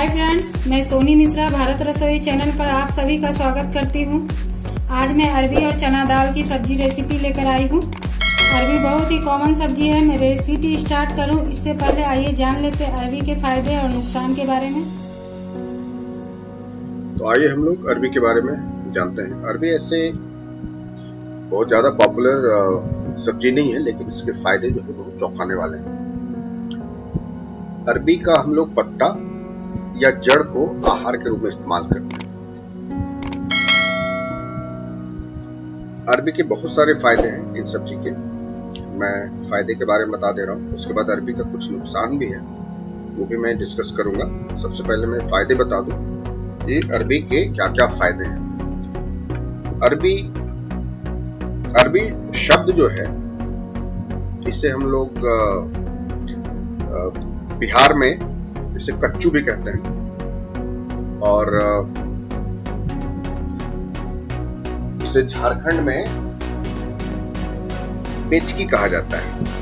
Hi friends मैं सोनी मिश्रा, भारत रसोई channel पर आप सभी का स्वागत करती हूँ। आज मैं अरबी और चना दाल की सब्ज़ी रेसिपी लेकर आई हूँ। अरबी बहुत ही कॉमन सब्ज़ी है, मैं रेसिपी स्टार्ट करूँ, इससे पहले आइए जान लेते अरबी के फ़ायदे और नुकसान के बारे में। तो आइए हम लोग अरबी के बारे में जानते हैं। अरबी ऐसे बहुत ज़्यादा पॉपुलर सब्ज़ी नहीं है, लेकिन इसके फ़ायदे जो है बहुत चौंकाने वाले हैं। अरबी का हम लोग पत्ता या जड़ को आहार के रूप में इस्तेमाल करते हैं। अरबी के बहुत सारे फ़ायदे हैं इन सब्ज़ी के। मैं फ़ायदे के बारे में बता दे रहा हूँ, उसके बाद अरबी का कुछ नुकसान भी है, वो भी मैं डिस्कस करूँगा। सबसे पहले मैं फ़ायदे बता दूँ कि अरबी के क्या क्या फ़ायदे हैं। अरबी अरबी शब्द जो है, इसे हम लोग बिहार में इसे कच्चू भी कहते हैं। और इसे झारखंड में पेचकी कहा जाता है।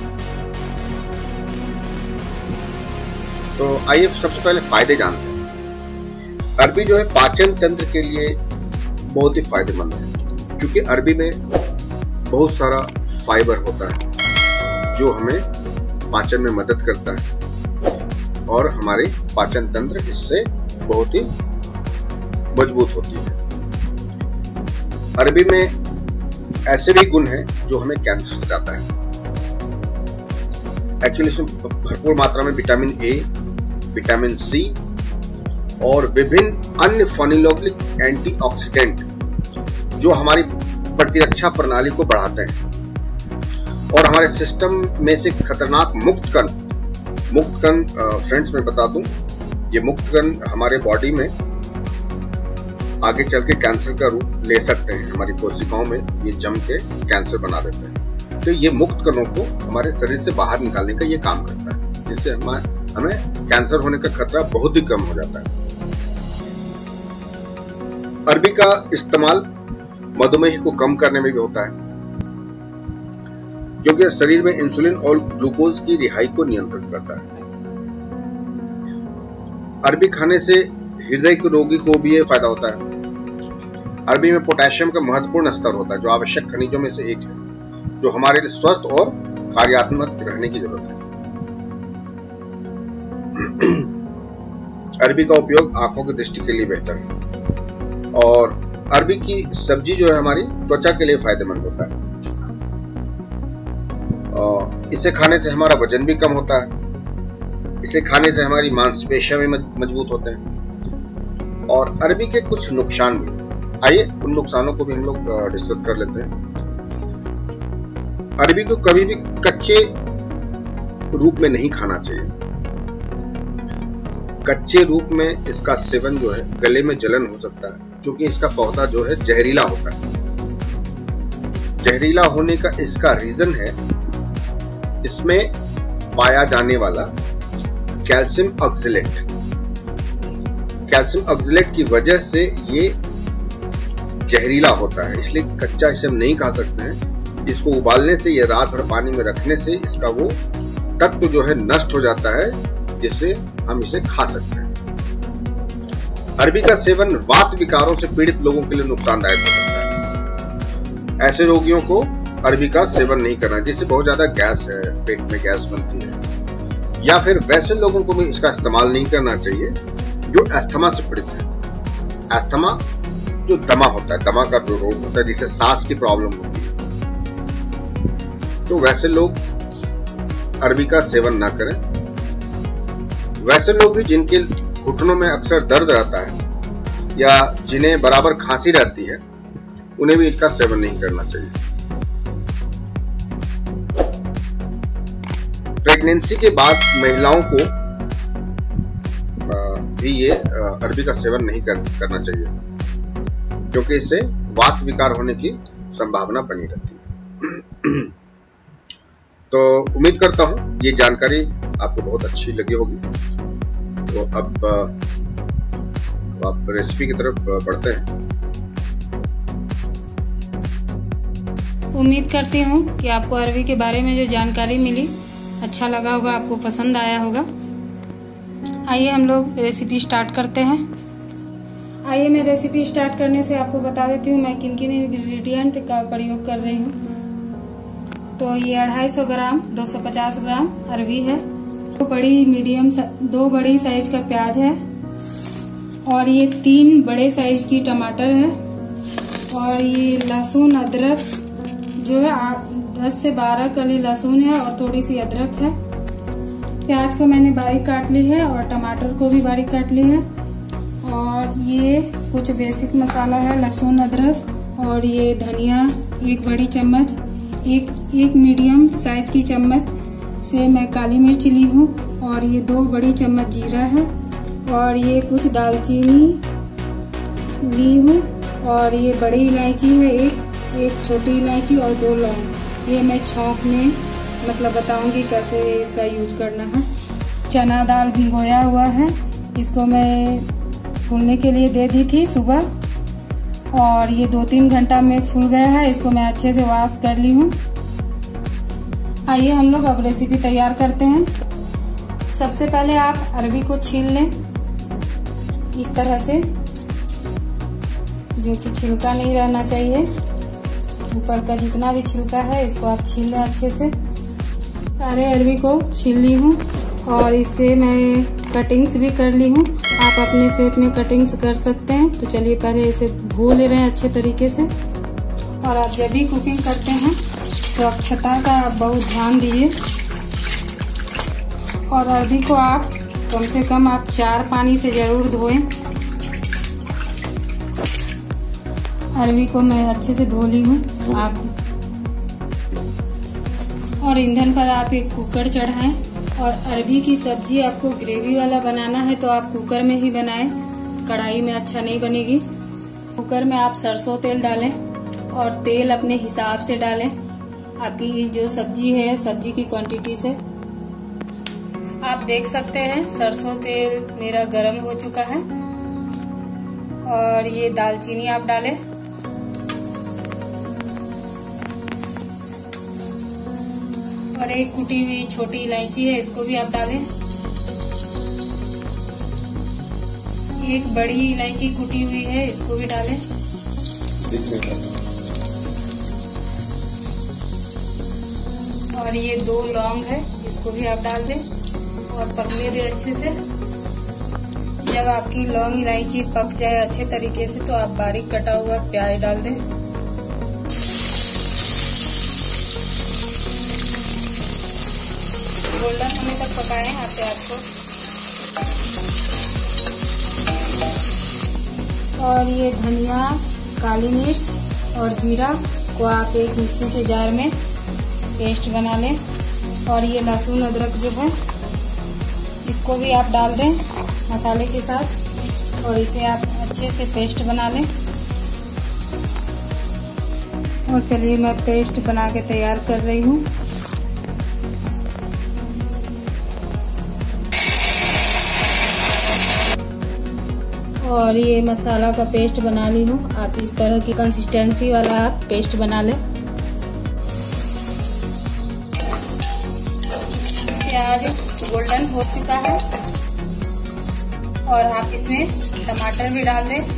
तो आइए सबसे पहले फ़ायदे जानते हैं। अरबी जो है पाचन तंत्र के लिए बहुत ही फ़ायदेमंद है, क्योंकि अरबी में बहुत सारा फाइबर होता है, जो हमें पाचन में मदद करता है। और हमारे पाचन तंत्र इससे बहुत ही मज़बूत होती है। अरबी में ऐसे भी गुण हैं जो हमें कैंसर से जाता है। एक्चुअली इसमें भरपूर मात्रा में विटामिन ए विटामिन सी और विभिन्न अन्य फनिलोग्लिक एंटीऑक्सीडेंट जो हमारी प्रतिरक्षा प्रणाली को बढ़ाते हैं। और हमारे सिस्टम में से खतरनाक मुक्त कण मुक्त कण फ्रेंड्स में बता दूँ, ये मुक्त कण हमारे बॉडी में आगे चल के कैंसर का रूप ले सकते हैं। हमारी कोशिकाओं में ये जम के कैंसर बना देते हैं। तो ये मुक्त कणों को हमारे शरीर से बाहर निकालने का ये काम करता है, जिससे हमें कैंसर होने का खतरा बहुत ही कम हो जाता है। अरबी का इस्तेमाल मधुमेह को कम करने में भी होता है। क्योंकि शरीर में इंसुलिन और ग्लूकोज की रिहाई को नियंत्रित करता है। अरबी खाने से हृदय के रोगी को भी यह फ़ायदा होता है। अरबी में पोटेशियम का महत्वपूर्ण स्तर होता है, जो आवश्यक खनिजों में से एक है, जो हमारे लिए स्वस्थ और कार्यात्मक रहने की ज़रूरत है। अरबी का उपयोग आँखों की दृष्टि के लिए बेहतर है। और अरबी की सब्ज़ी जो है हमारी, त्वचा के लिए फ़ायदेमंद होता है। इसे खाने से हमारा वज़न भी कम होता है। इसे खाने से हमारी मांसपेशियाँ भी मज़बूत होते हैं। और अरबी के कुछ नुकसान भी। आइए, उन नुकसानों को भी हम लोग डिस्कस कर लेते हैं। अरबी को कभी भी कच्चे रूप में नहीं खाना चाहिए। कच्चे रूप में इसका सेवन जो है, गले में जलन हो सकता है, क्योंकि इसका पौधा जो है, जहरीला होता है। जहरीला होने का इसका रीजन है इसमें पाया जाने वाला कैल्शियम ऑक्सिलेट। कैल्शियम ऑक्सिलेट की वजह से ये जहरीला होता है, इसलिए कच्चा इसे हम नहीं खा सकते हैं। इसको उबालने से या रात भर पानी में रखने से इसका वो तत्व जो है नष्ट हो जाता है, जिससे हम इसे खा सकते हैं। अरबी का सेवन वात विकारों से पीड़ित लोगों के लिए नुकसानदायक हो सकता है। ऐसे रोगियों को अरबी का सेवन नहीं करना, जिससे बहुत ज़्यादा गैस है, पेट में गैस बनती है। या फिर वैसे लोगों को भी इसका इस्तेमाल नहीं करना चाहिए, जो एस्थमा से पीड़ित है। एस्थमा जो दमा होता है, दमा का जो रोग होता है जिसे सांस की प्रॉब्लम होती है। तो वैसे लोग अरबी का सेवन ना करें। वैसे लोग भी जिनके घुटनों में अक्सर दर्द रहता है, या जिन्हें बराबर खांसी रहती है, उन्हें भी इसका सेवन नहीं करना चाहिए। प्रेगनेंसी के बाद महिलाओं को भी ये अरबी का सेवन नहीं कर, करना चाहिए। क्योंकि इससे वात विकार होने की संभावना बनी रहती है। तो उम्मीद करता हूँ ये जानकारी आपको बहुत अच्छी लगी होगी। तो अब आप रेसिपी की तरफ़ बढ़ते हैं। उम्मीद करती हूँ कि आपको अरबी के बारे में जो जानकारी मिली अच्छा लगा होगा, आपको पसंद आया होगा। आइए हम लोग रेसिपी स्टार्ट करते हैं। आइए मैं रेसिपी स्टार्ट करने से आपको बता देती हूँ, मैं किन किन इंग्रेडिएंट का प्रयोग कर रही हूँ। तो ये अढ़ाई सौ ग्राम 250 ग्राम अरवी है। दो बड़ी मीडियम दो बड़ी साइज़ का प्याज है। और ये तीन बड़े साइज़ की टमाटर है। और ये लहसुन, अदरक जो है दस से बारह कली लहसुन है और थोड़ी सी अदरक है। प्याज को मैंने बारीक काट ली है और टमाटर को भी बारीक काट ली है। और ये कुछ बेसिक मसाला है, लहसुन, अदरक और ये धनिया, एक बड़ी चम्मच, एक एक मीडियम साइज़ की चम्मच से मैं काली मिर्च ली हूँ और ये दो बड़ी चम्मच जीरा है और ये कुछ दालचीनी ली हूँ और ये बड़ी इलायची है, एक एक छोटी इलायची और दो लौंग। ये मैं छौंक में मतलब बताऊँगी कैसे इसका यूज़ करना है। चना दाल भिगोया हुआ है, इसको मैं फूलने के लिए दे दी थी सुबह, और ये दो तीन घंटा में फूल गया है, इसको मैं अच्छे से वॉश कर ली हूँ। आइए हम लोग अब रेसिपी तैयार करते हैं। सबसे पहले आप अरबी को छील लें, इस तरह से, जो कि छिलका नहीं रहना चाहिए। ऊपर का जितना भी छिलका है, इसको आप छील लें अच्छे से। सारे अरबी को छील ली हूँ और इससे मैं कटिंग्स भी कर ली हूँ। आप अपने शेप में कटिंग्स कर सकते हैं। तो चलिए पहले इसे धो ले रहे हैं अच्छे तरीके से। और आप जब भी कुकिंग करते हैं स्वच्छता का आप बहुत ध्यान दीजिए। और अरबी को आप कम से कम आप चार पानी से ज़रूर धोएँ। अरबी को मैं अच्छे से धो ली हूँ। आप और ईंधन पर आप एक कुकर चढ़ाएँ और अरबी की सब्ज़ी आपको ग्रेवी वाला बनाना है तो आप कुकर में ही बनाएँ। कढ़ाई में अच्छा नहीं बनेगी। कुकर में आप सरसों तेल डालें और तेल अपने हिसाब से डालें। आपकी जो सब्ज़ी है, सब्ज़ी की क्वांटिटी से। आप देख सकते हैं, सरसों तेल मेरा गर्म हो चुका है। और ये दालचीनी आप डालें। और एक कुटी हुई छोटी इलायची है, इसको भी आप डालें। एक बड़ी इलायची कुटी हुई है, इसको भी डालें। और ये दो लौंग है, इसको भी आप डाल दें। और पकने दें अच्छे से। जब आपकी लौंग इलायची पक जाए अच्छे तरीके से तो आप बारीक कटा हुआ प्याज डाल दें। गोल्डन होने तक पकाएँ आप प्याज को और ये धनिया, काली मिर्च और जीरा को आप एक मिक्सी के जार में पेस्ट बना लें। और ये लहसुन, अदरक जो है, इसको भी आप डाल दें मसाले के साथ और इसे आप अच्छे से पेस्ट बना लें। और चलिए मैं पेस्ट बना के तैयार कर रही हूँ। और ये मसाला का पेस्ट बना ली हूँ। आप इस तरह की कंसिस्टेंसी वाला आप पेस्ट बना लें। प्याज गोल्डन हो चुका है। और आप इसमें टमाटर भी डाल दें।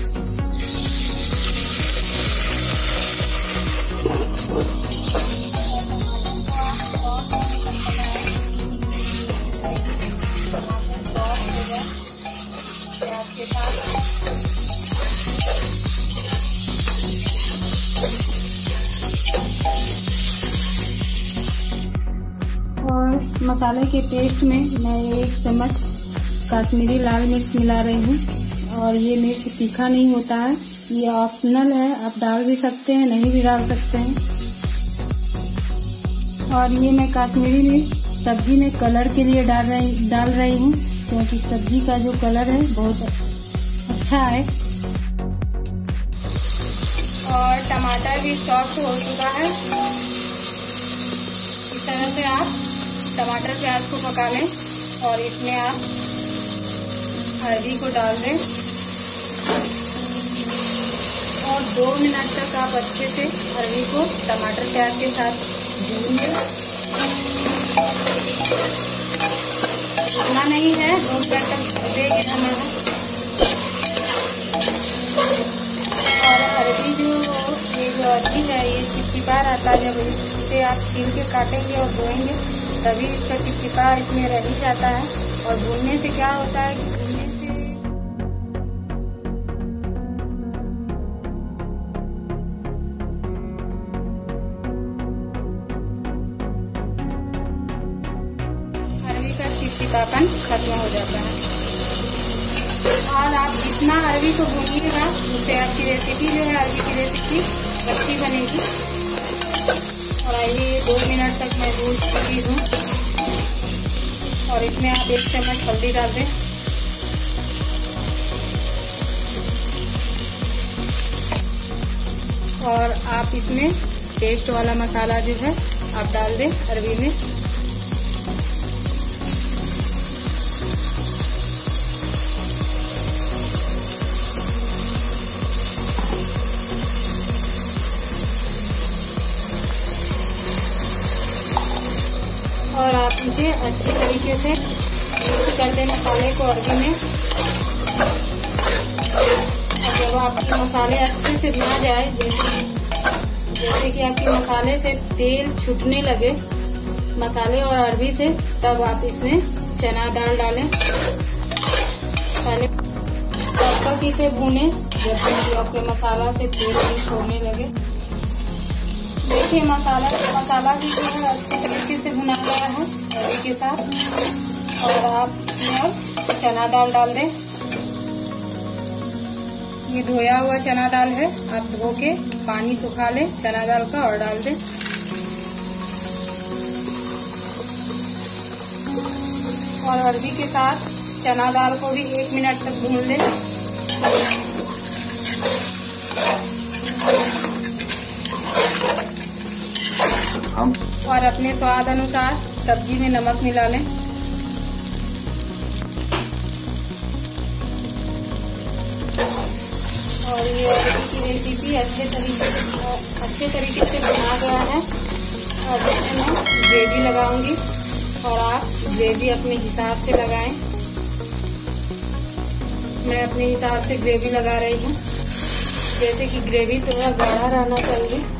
मसाले के पेस्ट में मैं एक चम्मच काश्मीरी लाल मिर्च मिला रही हूँ। और ये मिर्च तीखा नहीं होता है। ये ऑप्शनल है। आप डाल भी सकते हैं, नहीं भी डाल सकते हैं। और ये मैं कश्मीरी मिर्च सब्ज़ी में कलर के लिए डाल रही डाल रही हूँ। क्योंकि सब्ज़ी का जो कलर है, बहुत अच्छा है। और टमाटर भी सॉफ्ट हो चुका है। इस तरह से आप टमाटर प्याज को पका लें और इसमें आप हल्दी को डाल दें। और दो मिनट तक आप अच्छे से हल्दी को टमाटर प्याज के साथ भून लें। भूनना नहीं है, दो मिनट तक भूनेंगे हमें और हल्दी जो ये जो अरबी है, ये चिपचिपा रहता है, जब इसे आप छील के काटेंगे और धोएँगे तभी इसका चिपचिपा इसमें रह ही जाता है। और भूनने से क्या होता है कि चिपचिपापन खत्म हो जाता है। और आप जितना अरबी को भूनिएगा उससे आपकी रेसिपी जो है, अरबी की रेसिपी अच्छी बनेगी। और दो मिनट तक मैं दूध चुकी हूँ। और इसमें आप एक चम्मच हल्दी डाल दें। और आप इसमें टेस्ट वाला मसाला जो है, आप डाल दें अरबी में। आप इसे अच्छी तरीके से मिक्स कर दें मसाले को अरबी में। और जब आपके मसाले अच्छे से भुना जाए, जैसे जैसे कि आपके मसाले से तेल छूटने लगे मसाले और अरबी से, तब आप इसमें चना दाल डालें। पहले तब तक इसे भूने, जब आपके मसाला से तेल भी छोड़ने लगे। देखिए, मसाला मसाला भी जो है अच्छे तरीके से भुना गया है अरबी के साथ। और आप चना दाल डाल दें। ये धोया हुआ चना दाल है, आप धो के पानी सुखा लें, चना दाल का और डाल दें। और हल्दी के साथ चना दाल को भी एक मिनट तक भून लें। और अपने स्वाद अनुसार सब्ज़ी में नमक मिला लें। और ये की रेसिपी अच्छे तरीके अच्छे तरीके से बना गया है। और इसमें मैं ग्रेवी लगाऊँगी और आप ग्रेवी अपने हिसाब से लगाएँ। मैं अपने हिसाब से ग्रेवी लगा रही हूँ। जैसे कि ग्रेवी थोड़ा गाढ़ा रहना चाहिए।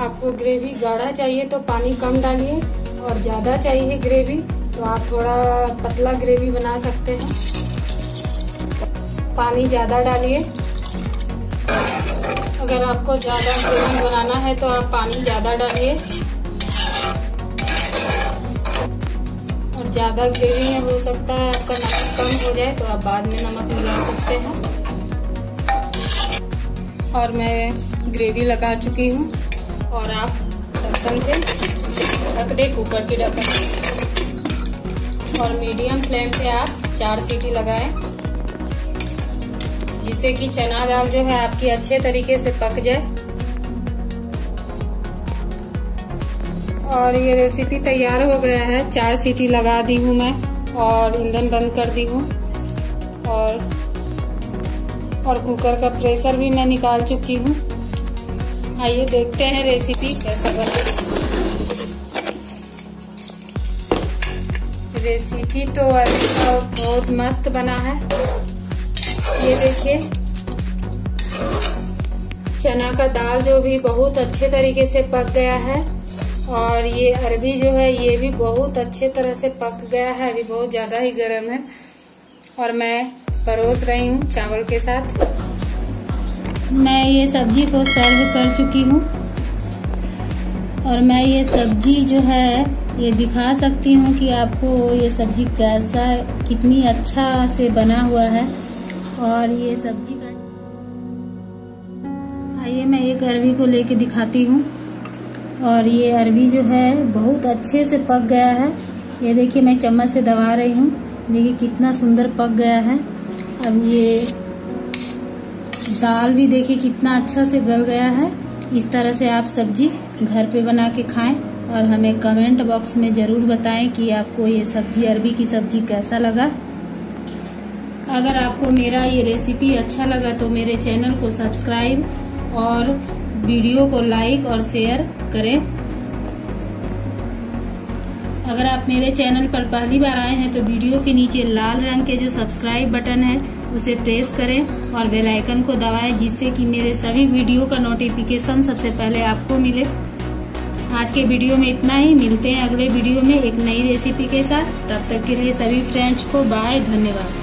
आपको ग्रेवी गाढ़ा चाहिए तो पानी कम डालिए और ज़्यादा चाहिए ग्रेवी तो आप थोड़ा पतला ग्रेवी बना सकते हैं। पानी ज़्यादा डालिए। अगर आपको ज़्यादा ग्रेवी बनाना है तो आप पानी ज़्यादा डालिए। और ज़्यादा ग्रेवी में हो सकता है आपका नमक कम हो जाए तो आप बाद में नमक मिला सकते हैं। और मैं ग्रेवी लगा चुकी हूँ। और आप ढक्कन से ढक दे कुकर की ढक्कन और मीडियम फ्लेम पे आप चार सीटी लगाएँ, जिससे कि चना दाल जो है आपकी अच्छे तरीके से पक जाए। और ये रेसिपी तैयार हो गया है। चार सीटी लगा दी हूँ मैं और ईंधन बंद कर दी हूँ। और और कुकर का प्रेशर भी मैं निकाल चुकी हूँ। आइए देखते हैं रेसिपी कैसा बने। रेसिपी तो बहुत मस्त बना है। ये देखिए। चना का दाल जो भी बहुत अच्छे तरीके से पक गया है। और ये अरबी जो है, ये भी बहुत अच्छे तरह से पक गया है। अभी बहुत ज़्यादा ही गर्म है। और मैं परोस रही हूँ चावल के साथ। मैं ये सब्ज़ी को सर्व कर चुकी हूँ। और मैं ये सब्ज़ी जो है, ये दिखा सकती हूँ कि आपको ये सब्ज़ी कैसा, कितनी अच्छा से बना हुआ है। और ये सब्ज़ी का आइए मैं एक अरबी को लेके दिखाती हूँ। और ये अरबी जो है, बहुत अच्छे से पक गया है। ये देखिए, मैं चम्मच से दबा रही हूँ। देखिए, कितना सुंदर पक गया है। अब ये दाल भी देखिए कितना अच्छा से गल गया है। इस तरह से आप सब्ज़ी घर पे बना के खाएँ और हमें कमेंट बॉक्स में ज़रूर बताएँ कि आपको ये सब्ज़ी, अरबी की सब्ज़ी कैसा लगा। अगर आपको मेरा ये रेसिपी अच्छा लगा तो मेरे चैनल को सब्सक्राइब और वीडियो को लाइक और शेयर करें। अगर आप मेरे चैनल पर पहली बार आए हैं तो वीडियो के नीचे लाल रंग के जो सब्सक्राइब बटन है उसे प्रेस करें और बेल आइकन को दबाएँ, जिससे कि मेरे सभी वीडियो का नोटिफिकेशन सबसे पहले आपको मिले। आज के वीडियो में इतना ही। मिलते हैं अगले वीडियो में एक नई रेसिपी के साथ। तब तक के लिए सभी फ्रेंड्स को बाय धन्यवाद।